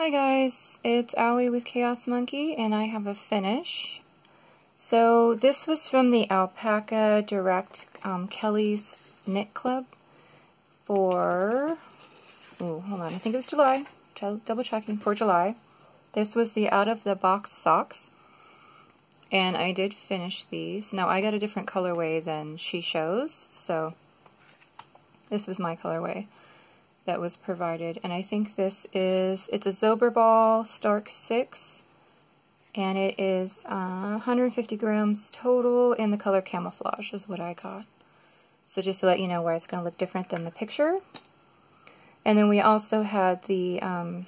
Hi guys, it's Allie with Chaos Monkey and I have a finish. So this was from the Alpaca Direct um, Kelly's Knit Club for, oh hold on, I think it was July, double checking, for July. This was the out of the box socks and I did finish these. Now I got a different colorway than she shows, so this was my colorway that was provided. And I think this is, it's a Zauberball Stark 6. And it is uh, 150 grams total in the color camouflage is what I got. So just to let you know where it's going to look different than the picture. And then we also had the um,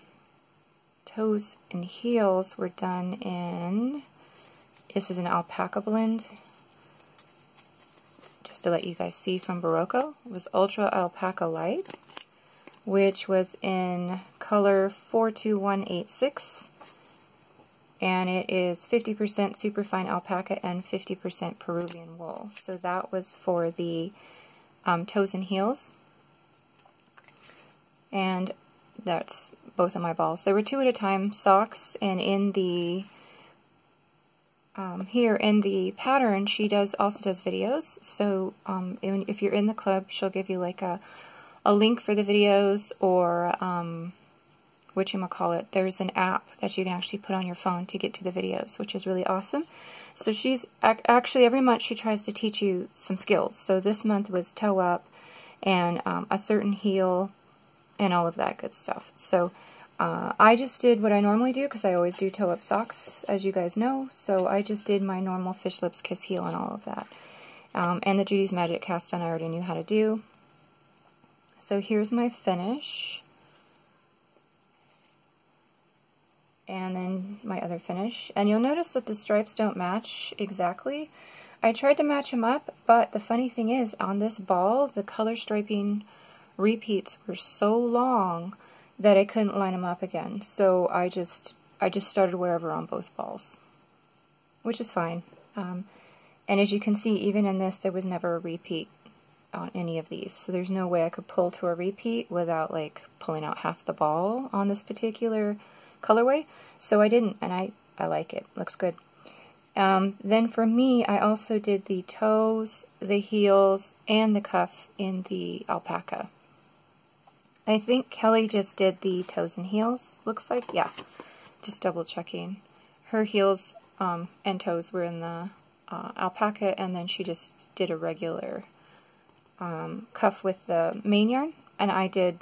toes and heels were done in, this is an alpaca blend. Just to let you guys see from Berroco. It was Ultra Alpaca Light which was in color 42186 and it is 50% superfine alpaca and 50% Peruvian wool. So that was for the um, toes and heels. And that's both of my balls. There were two at a time socks, and in the um, here in the pattern, she does also does videos. So um, if you're in the club, she'll give you like a a link for the videos or um, what you might call it. There's an app that you can actually put on your phone to get to the videos, which is really awesome. So she's actually every month she tries to teach you some skills. So this month was toe up and um, a certain heel and all of that good stuff. So uh, I just did what I normally do because I always do toe up socks, as you guys know. So I just did my normal fish lips kiss heel and all of that. Um, and the Judy's Magic cast on I already knew how to do. So here's my finish. And then my other finish. And you'll notice that the stripes don't match exactly. I tried to match them up, but the funny thing is, on this ball, the color striping repeats were so long that I couldn't line them up again. So I just I just started wherever on both balls, which is fine. Um, and as you can see, even in this, there was never a repeat on any of these. So there's no way I could pull to a repeat without like pulling out half the ball on this particular colorway. So I didn't, and I, I like it. Looks good. Um, then for me, I also did the toes, the heels, and the cuff in the alpaca. I think Kelly just did the toes and heels, looks like. Yeah, just double checking. Her heels um, and toes were in the uh, alpaca, and then she just did a regular um, cuff with the main yarn, and I did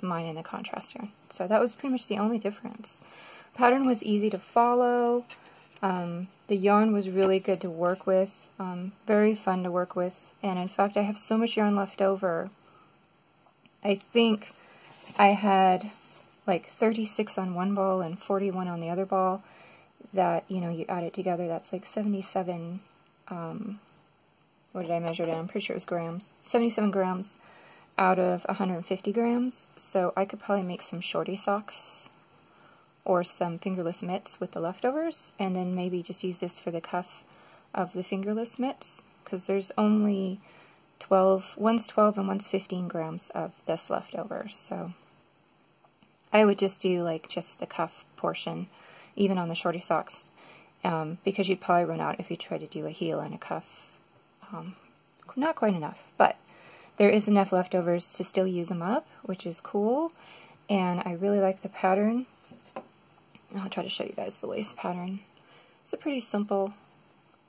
mine in the contrast yarn. So that was pretty much the only difference. Pattern was easy to follow. Um, the yarn was really good to work with, um, very fun to work with, and in fact I have so much yarn left over. I think I had like 36 on one ball and 41 on the other ball that, you know, you add it together, that's like 77 um, what did I measure it I'm pretty sure it was grams. 77 grams out of 150 grams. So I could probably make some shorty socks or some fingerless mitts with the leftovers and then maybe just use this for the cuff of the fingerless mitts because there's only 12, one's 12 and one's 15 grams of this leftover. So I would just do like just the cuff portion even on the shorty socks um, because you'd probably run out if you tried to do a heel and a cuff um, not quite enough, but there is enough leftovers to still use them up, which is cool. And I really like the pattern. I'll try to show you guys the lace pattern. It's a pretty simple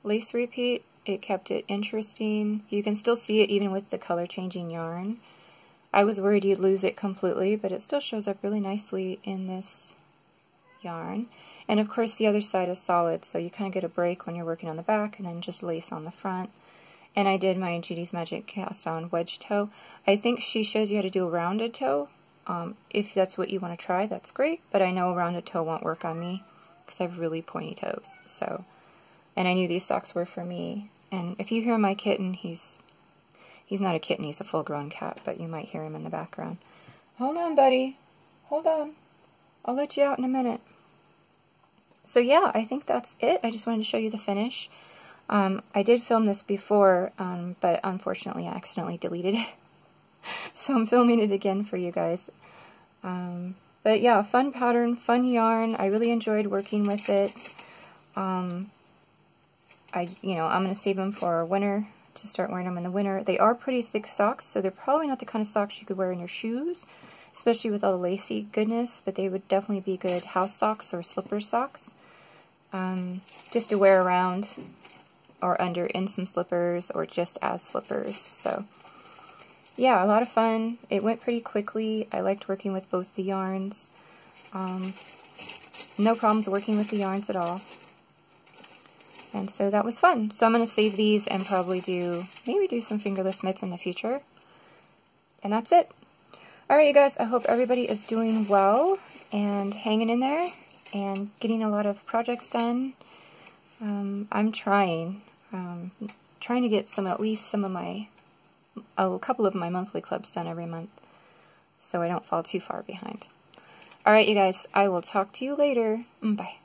lace repeat. It kept it interesting. You can still see it even with the color changing yarn. I was worried you'd lose it completely, but it still shows up really nicely in this yarn. And of course the other side is solid, so you kind of get a break when you're working on the back and then just lace on the front and I did my Judy's Magic cast on wedge toe. I think she shows you how to do a rounded toe. Um, if that's what you want to try, that's great, but I know a rounded toe won't work on me because I have really pointy toes. So, and I knew these socks were for me. And if you hear my kitten, he's he's not a kitten, he's a full-grown cat, but you might hear him in the background. Hold on, buddy. Hold on. I'll let you out in a minute. So yeah, I think that's it. I just wanted to show you the finish. Um, I did film this before, um, but unfortunately I accidentally deleted it. so I'm filming it again for you guys. Um, But yeah, fun pattern, fun yarn. I really enjoyed working with it. Um, I, you know, I'm going to save them for winter to start wearing them in the winter. They are pretty thick socks, so they're probably not the kind of socks you could wear in your shoes, especially with all the lacy goodness, but they would definitely be good house socks or slipper socks. Um, just to wear around or under in some slippers or just as slippers. So yeah, a lot of fun. It went pretty quickly. I liked working with both the yarns. Um, no problems working with the yarns at all. And so that was fun. So I'm going to save these and probably do, maybe do some fingerless mitts in the future. And that's it. Alright you guys, I hope everybody is doing well and hanging in there and getting a lot of projects done. Um, I'm trying, um, trying to get some, at least some of my, a couple of my monthly clubs done every month so I don't fall too far behind. Alright you guys, I will talk to you later. Mm, bye.